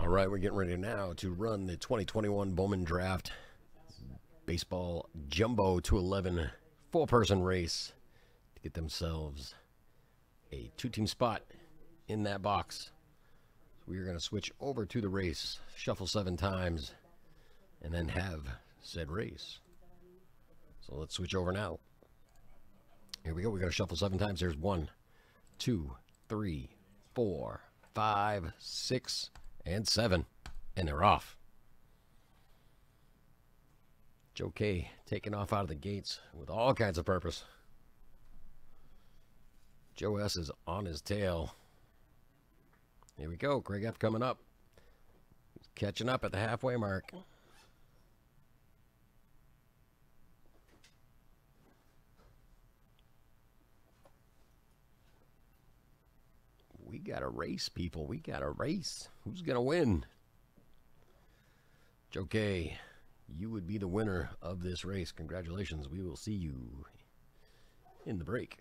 All right, we're getting ready now to run the 2021 Bowman Draft Baseball Jumbo 211 four person race to get themselves a two team spot in that box. So we are going to switch over to the race, shuffle seven times, and then have said race. So let's switch over now. Here we go. We're going to shuffle seven times. There's one, two, three, four, five, six, and seven. And they're off. Joe K taking off out of the gates with all kinds of purpose. Joe S is on his tail. Here we go. Craig F coming up. He's catching up at the halfway mark. We got a race, people. We got a race. Who's going to win? Joe K, you would be the winner of this race. Congratulations. We will see you in the break.